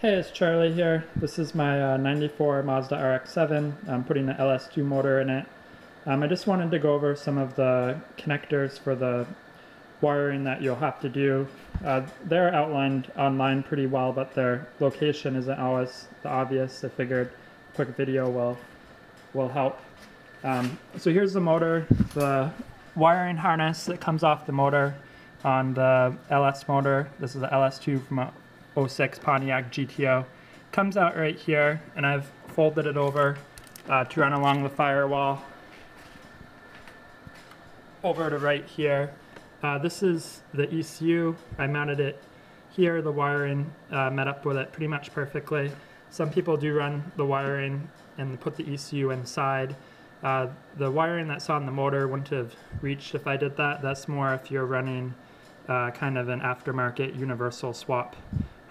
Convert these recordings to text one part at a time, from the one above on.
Hey, it's Charlie here. This is my uh, 94 Mazda RX-7. I'm putting the LS2 motor in it. Um, I just wanted to go over some of the connectors for the wiring that you'll have to do. Uh, they're outlined online pretty well, but their location isn't always the obvious. I figured a quick video will, will help. Um, so here's the motor, the wiring harness that comes off the motor on the LS motor. This is the LS2 from a 06 Pontiac GTO. Comes out right here, and I've folded it over uh, to run along the firewall over to right here. Uh, this is the ECU. I mounted it here. The wiring uh, met up with it pretty much perfectly. Some people do run the wiring and put the ECU inside. Uh, the wiring that's on the motor wouldn't have reached if I did that. That's more if you're running uh, kind of an aftermarket universal swap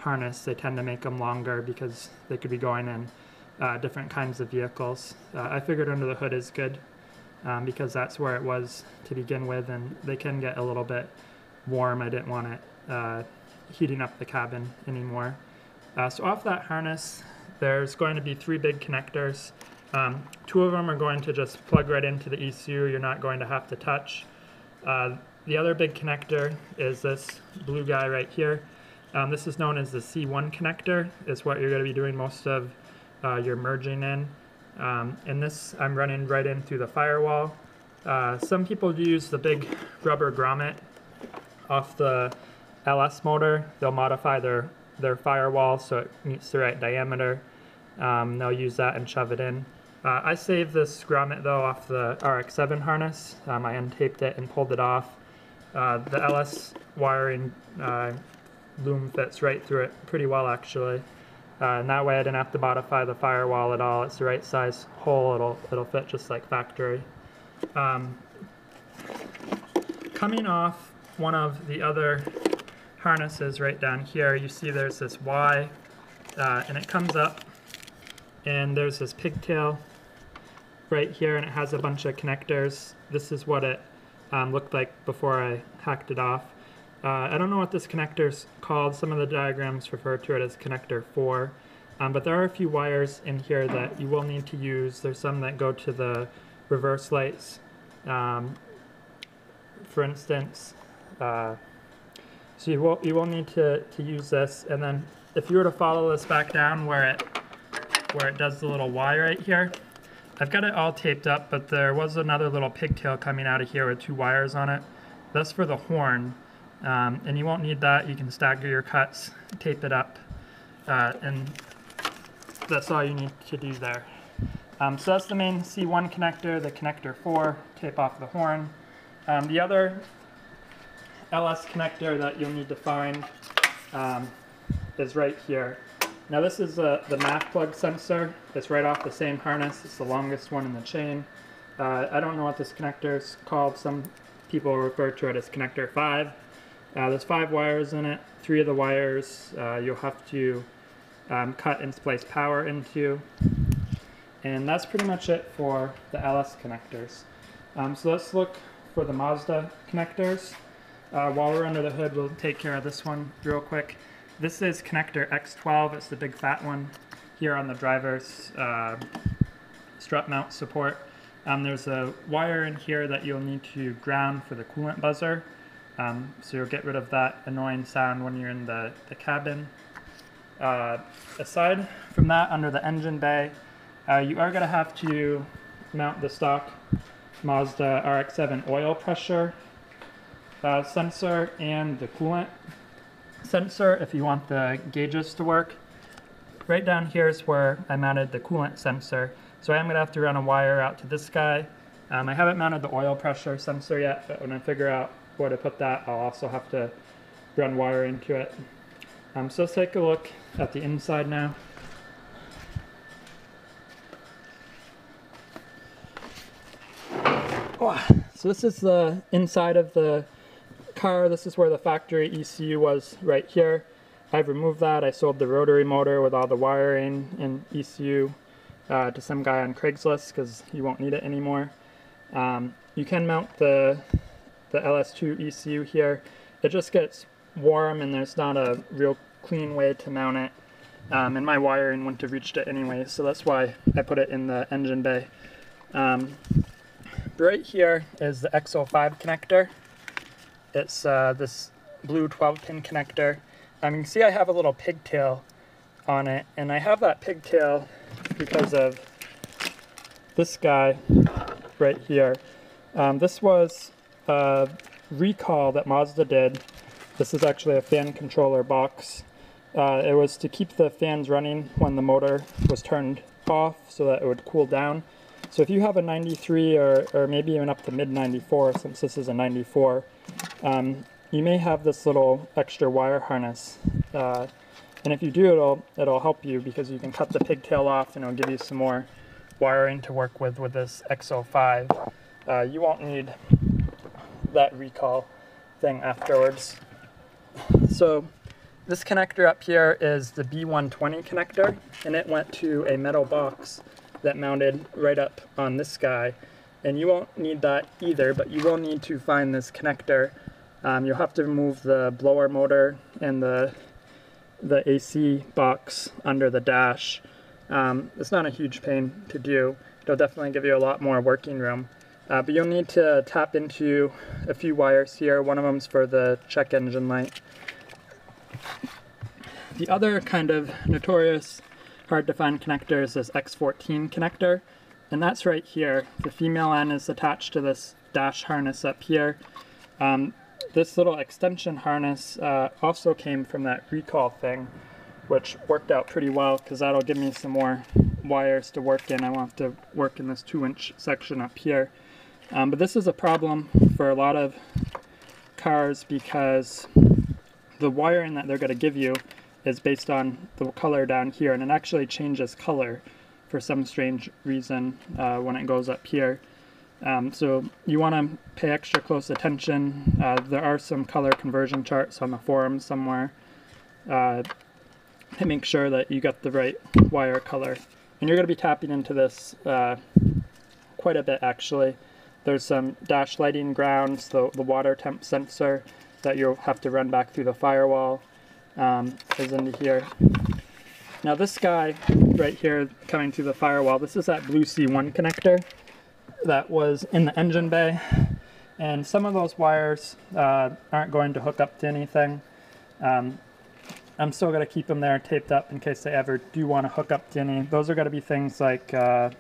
harness, they tend to make them longer because they could be going in uh, different kinds of vehicles. Uh, I figured under the hood is good um, because that's where it was to begin with, and they can get a little bit warm. I didn't want it uh, heating up the cabin anymore. Uh, so off that harness, there's going to be three big connectors. Um, two of them are going to just plug right into the ECU. You're not going to have to touch. Uh, the other big connector is this blue guy right here. Um, this is known as the C1 connector. It's what you're going to be doing most of uh, your merging in. Um, and this I'm running right in through the firewall. Uh, some people use the big rubber grommet off the LS motor. They'll modify their, their firewall so it meets the right diameter. Um, they'll use that and shove it in. Uh, I saved this grommet though off the RX-7 harness. Um, I untaped it and pulled it off. Uh, the LS wiring uh, loom fits right through it pretty well actually. Uh, and that way I didn't have to modify the firewall at all. It's the right size hole. It'll, it'll fit just like factory. Um, coming off one of the other harnesses right down here, you see there's this Y uh, and it comes up and there's this pigtail right here and it has a bunch of connectors. This is what it um, looked like before I hacked it off. Uh, I don't know what this connector is called. Some of the diagrams refer to it as connector 4. Um, but there are a few wires in here that you will need to use. There's some that go to the reverse lights. Um, for instance, uh, so you will, you will need to, to use this. And then if you were to follow this back down where it, where it does the little Y right here, I've got it all taped up, but there was another little pigtail coming out of here with two wires on it. That's for the horn. Um, and you won't need that. You can stagger your cuts, tape it up, uh, and that's all you need to do there. Um, so that's the main C1 connector, the connector 4, tape off the horn. Um, the other LS connector that you'll need to find um, is right here. Now this is uh, the MAF plug sensor. It's right off the same harness. It's the longest one in the chain. Uh, I don't know what this connector is called. Some people refer to it as connector 5. Uh, there's five wires in it. Three of the wires uh, you'll have to um, cut and splice power into. And that's pretty much it for the LS connectors. Um, so let's look for the Mazda connectors. Uh, while we're under the hood, we'll take care of this one real quick. This is connector X12. It's the big fat one here on the driver's uh, strut mount support. Um, there's a wire in here that you'll need to ground for the coolant buzzer. Um, so you'll get rid of that annoying sound when you're in the, the cabin. Uh, aside from that, under the engine bay, uh, you are going to have to mount the stock Mazda RX-7 oil pressure uh, sensor and the coolant sensor if you want the gauges to work. Right down here is where I mounted the coolant sensor. So I am going to have to run a wire out to this guy. Um, I haven't mounted the oil pressure sensor yet, but when I figure out where to put that, I'll also have to run wire into it. Um, so let's take a look at the inside now. So this is the inside of the car. This is where the factory ECU was right here. I've removed that. I sold the rotary motor with all the wiring and ECU uh, to some guy on Craigslist because you won't need it anymore. Um, you can mount the the LS2 ECU here. It just gets warm and there's not a real clean way to mount it. um, and my wiring wouldn't have reached it anyway, so that's why I put it in the engine bay. Um, right here is the X05 connector. It's uh, this blue 12 pin connector. Um, you can see I have a little pigtail on it, and I have that pigtail because of this guy right here. Um, this was a recall that Mazda did. This is actually a fan controller box. Uh, it was to keep the fans running when the motor was turned off so that it would cool down. So if you have a 93 or, or maybe even up to mid 94, since this is a 94, um, you may have this little extra wire harness. Uh, and if you do, it'll, it'll help you because you can cut the pigtail off and it'll give you some more wiring to work with with this X05. Uh, you won't need that recall thing afterwards. So this connector up here is the B120 connector and it went to a metal box that mounted right up on this guy. And you won't need that either, but you will need to find this connector. Um, you'll have to remove the blower motor and the, the AC box under the dash. Um, it's not a huge pain to do. It'll definitely give you a lot more working room. Uh, but you'll need to tap into a few wires here. One of them's for the check engine light. The other kind of notorious hard to find connector is this X14 connector. And that's right here. The female end is attached to this dash harness up here. Um, this little extension harness uh, also came from that recall thing, which worked out pretty well because that'll give me some more wires to work in. I want to work in this two inch section up here. Um, but this is a problem for a lot of cars because the wiring that they're going to give you is based on the color down here and it actually changes color for some strange reason uh, when it goes up here. Um, so you want to pay extra close attention. Uh, there are some color conversion charts on the forum somewhere uh, to make sure that you got the right wire color. And you're going to be tapping into this uh, quite a bit actually. There's some dash lighting grounds, the, the water temp sensor that you'll have to run back through the firewall um, is into here. Now this guy right here coming through the firewall, this is that blue C1 connector that was in the engine bay. And some of those wires uh, aren't going to hook up to anything. Um, I'm still going to keep them there taped up in case they ever do want to hook up to any. Those are going to be things like, uh,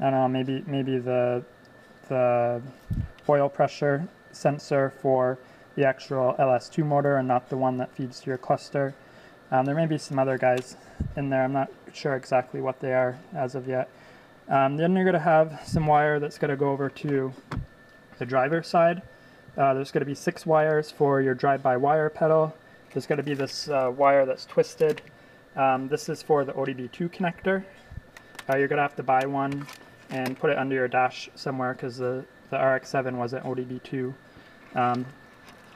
I don't know, maybe maybe the the oil pressure sensor for the actual LS2 motor and not the one that feeds to your cluster. Um, there may be some other guys in there. I'm not sure exactly what they are as of yet. Um, then you're going to have some wire that's going to go over to the driver side. Uh, there's going to be six wires for your drive-by-wire pedal. There's going to be this uh, wire that's twisted. Um, this is for the OBD2 connector. Uh, you're going to have to buy one and put it under your dash somewhere because the, the RX-7 wasn't OBD2. Um,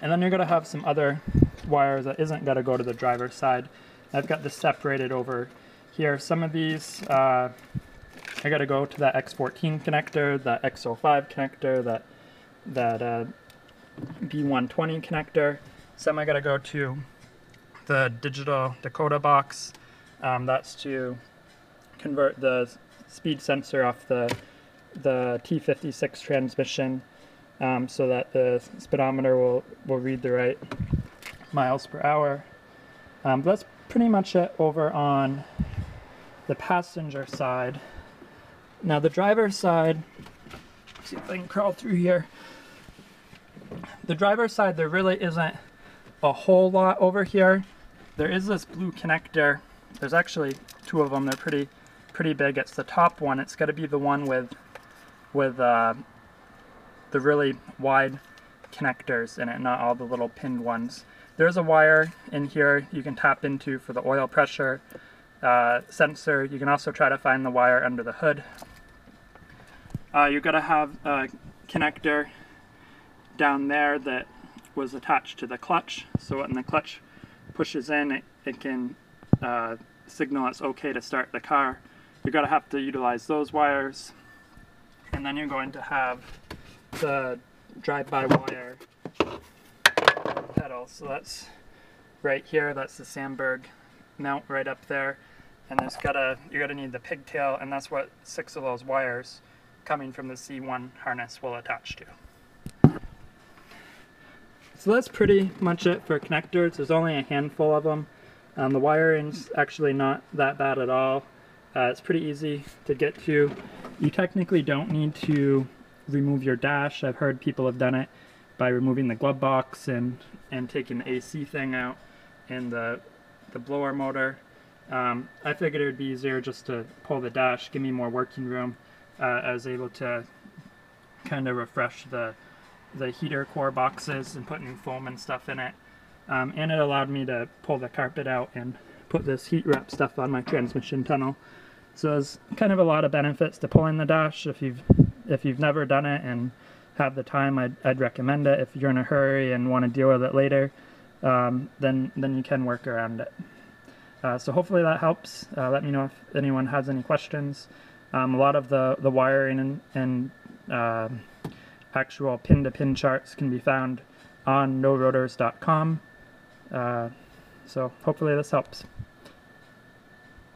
and then you're going to have some other wires that isn't going to go to the driver's side. I've got this separated over here. Some of these, uh, I got to go to that X14 connector, that X05 connector, that, that uh, B120 connector. Some I got to go to the digital Dakota box. Um, that's to convert the speed sensor off the, the T56 transmission um, so that the speedometer will, will read the right miles per hour. Um, that's pretty much it over on the passenger side. Now the driver's side, see if I can crawl through here. The driver's side, there really isn't a whole lot over here. There is this blue connector. There's actually two of them. They're pretty, pretty big. It's the top one. It's got to be the one with, with uh, the really wide connectors in it, not all the little pinned ones. There's a wire in here you can tap into for the oil pressure uh, sensor. You can also try to find the wire under the hood. Uh, you're going to have a connector down there that was attached to the clutch. So when the clutch pushes in, it, it can uh, signal it's okay to start the car. You're going to have to utilize those wires. And then you're going to have the drive-by-wire pedal. So that's right here, that's the Sandberg mount right up there, and there's gotta you're gonna need the pigtail, and that's what six of those wires coming from the C1 harness will attach to. So that's pretty much it for connectors. There's only a handful of them. Um, the wiring's actually not that bad at all. Uh, it's pretty easy to get to. You technically don't need to remove your dash. I've heard people have done it by removing the glove box and, and taking the AC thing out and the, the blower motor. Um, I figured it would be easier just to pull the dash, give me more working room. Uh, I was able to kind of refresh the the heater core boxes and put new foam and stuff in it. Um, and it allowed me to pull the carpet out and put this heat wrap stuff on my transmission tunnel. So there's kind of a lot of benefits to pulling the dash. If you've if you've never done it and have the time, I'd, I'd recommend it. If you're in a hurry and want to deal with it later, um, then then you can work around it. Uh, so hopefully that helps. Uh, let me know if anyone has any questions. Um, a lot of the the wiring and, and uh, actual pin to pin charts can be found on norotors.com. Uh, so hopefully this helps.